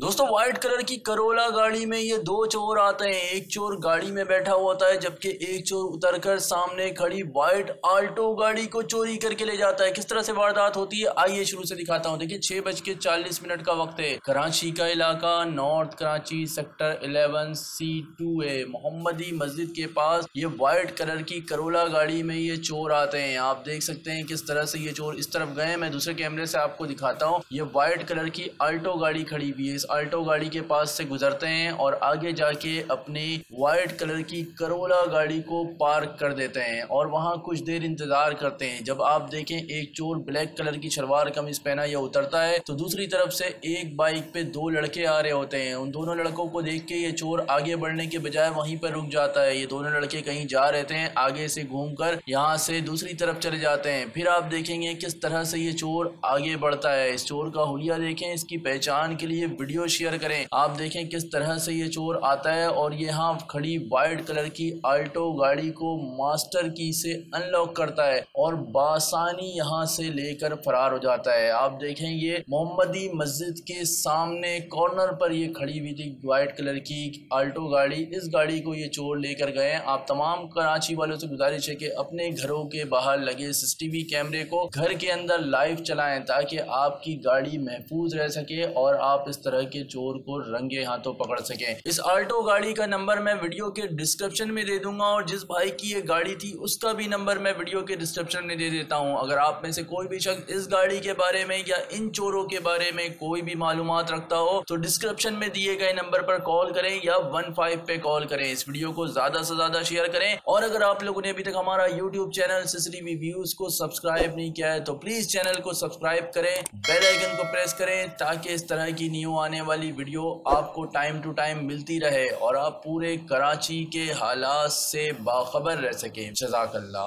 दोस्तों white colour की Corolla गाड़ी में ये दो चोर आते हैं। एक चोर गाड़ी में बैठा होता है, जबकि एक चोर उतरकर सामने खड़ी व्हाइट आल्टो गाड़ी को चोरी करके ले जाता है। किस तरह से वारदात होती है, आइए शुरू से दिखाता हूँ। देखिए, छह बज के चालीस मिनट का वक्त है। कराची का इलाका north Karachi sector eleven C two है मोहम्मदी मस्जिद के पास ये व्हाइट कलर की करोला गाड़ी में ये चोर आते हैं। आप देख सकते हैं किस तरह से ये चोर इस तरफ़ गए मैं दूसरे कैमरे से आपको दिखाता हूँ। ये व्हाइट कलर की आल्टो गाड़ी खड़ी हुई है। आल्टो गाड़ी के पास से गुजरते हैं और आगे जाके अपनी वाइट कलर की करोला गाड़ी को पार्क कर देते हैं और वहाँ कुछ देर इंतज़ार करते हैं। जब आप देखें, एक चोर ब्लैक कलर की शलवार, कमीज पहना या उतरता है तो दूसरी तरफ़ से एक बाइक पे दो लड़के आ रहे होते हैं। उन दोनों लड़कों को देख के ये चोर आगे बढ़ने के बजाय वहीं पर रुक जाता है। ये दोनों लड़के कहीं जा रहते हैं आगे से घूमकर यहाँ से दूसरी तरफ़ चले जाते हैं। फिर आप देखेंगे किस तरह से ये चोर आगे बढ़ता है। इस चोर का हुलिया देखें, इसकी पहचान के लिए वीडियो वीडियो शेयर करें। आप देखें किस तरह से ये चोर आता है और यहाँ खड़ी वाइट कलर की आल्टो गाड़ी को मास्टर की से अनलॉक करता है और बासानी यहाँ से लेकर फरार हो जाता है। आप देखें ये मोहम्मदी मस्जिद के सामने कॉर्नर पर ये खड़ी हुई थी वाइट कलर की आल्टो गाड़ी। इस गाड़ी को ये चोर लेकर गए। आप तमाम कराची वालों से गुजारिश है कि अपने घरों के बाहर लगे सीसीटीवी कैमरे को घर के अंदर लाइव चलाएँ ताकि आपकी गाड़ी महफूज रह सके और आप इस तरह के चोर को रंगे हाथों पकड़ सके। इस आल्टो गाड़ी का नंबर मैं वीडियो के डिस्क्रिप्शन में दे दूँगा और जिस भाई की ये गाड़ी थी, उसका भी नंबर मैं वीडियो के डिस्क्रिप्शन में दे देता हूँ। अगर आप में से कोई भी शख्स इस गाड़ी के बारे में या इन चोरों के बारे में कोई भी मालूम रखता हो तो डिस्क्रिप्शन में दिए गए नंबर पर कॉल करें या वन फाइव पे कॉल करें। इस वीडियो को ज़्यादा से ज़्यादा शेयर करें और अगर आप लोगों ने अभी तक हमारा यूट्यूब चैनल को सब्सक्राइब नहीं किया है तो प्लीज़ चैनल को सब्सक्राइब करें, बेल आइकन को प्रेस करें ताकि इस तरह की न्यू आने वाली वीडियो आपको टाइम टू टाइम मिलती रहे और आप पूरे कराची के हालात से बाखबर रह सकें। जजाकल्ला